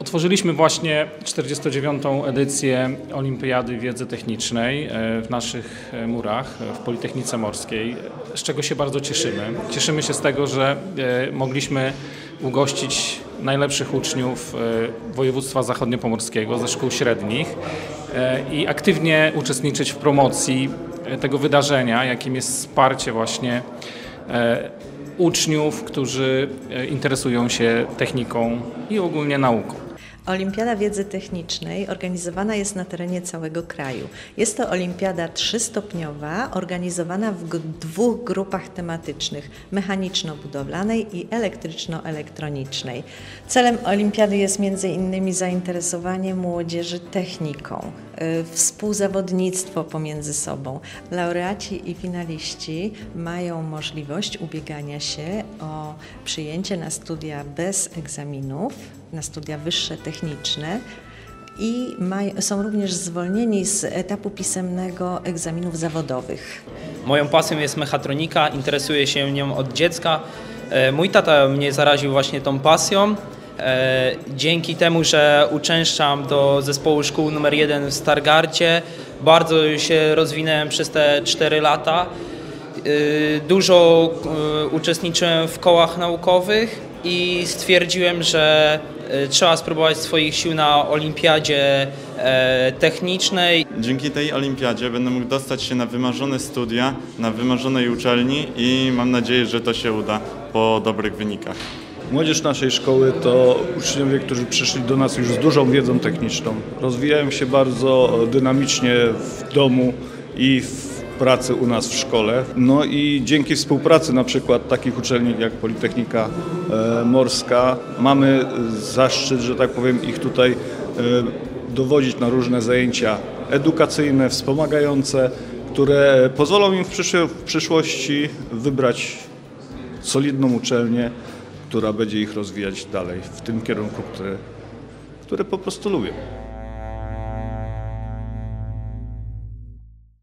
Otworzyliśmy właśnie 49. edycję Olimpiady Wiedzy Technicznej e, w naszych e, murach e, w Politechnice Morskiej, z czego się bardzo cieszymy. Cieszymy się z tego, że mogliśmy ugościć najlepszych uczniów województwa zachodniopomorskiego ze szkół średnich i aktywnie uczestniczyć w promocji tego wydarzenia, jakim jest wsparcie właśnie uczniów, którzy interesują się techniką i ogólnie nauką. Olimpiada Wiedzy Technicznej organizowana jest na terenie całego kraju. Jest to olimpiada trzystopniowa, organizowana w dwóch grupach tematycznych: mechaniczno-budowlanej i elektryczno-elektronicznej. Celem olimpiady jest innymi zainteresowanie młodzieży techniką, y, współzawodnictwo pomiędzy sobą. Laureaci i finaliści mają możliwość ubiegania się o przyjęcie na studia bez egzaminów, na studia wyższe techniczne i są również zwolnieni z etapu pisemnego egzaminów zawodowych. Moją pasją jest mechatronika, interesuję się nią od dziecka. E, mój tata mnie zaraził właśnie tą pasją. E, dzięki temu, że uczęszczam do zespołu szkół numer 1 w Stargardzie, bardzo się rozwinąłem przez te 4 lata. E, dużo uczestniczyłem w kołach naukowych i stwierdziłem, że trzeba spróbować swoich sił na olimpiadzie e, technicznej. Dzięki tej olimpiadzie będę mógł dostać się na wymarzone studia, na wymarzonej uczelni i mam nadzieję, że to się uda po dobrych wynikach. Młodzież naszej szkoły to uczniowie, którzy przyszli do nas już z dużą wiedzą techniczną. Rozwijają się bardzo dynamicznie w domu i w pracy u nas w szkole. No i dzięki współpracy na przykład takich uczelni jak Politechnika e, Morska mamy zaszczyt, że tak powiem, ich tutaj e, dowodzić na różne zajęcia edukacyjne, wspomagające, które pozwolą im w, przyszłości wybrać solidną uczelnię, która będzie ich rozwijać dalej w tym kierunku, który, który po prostu lubią.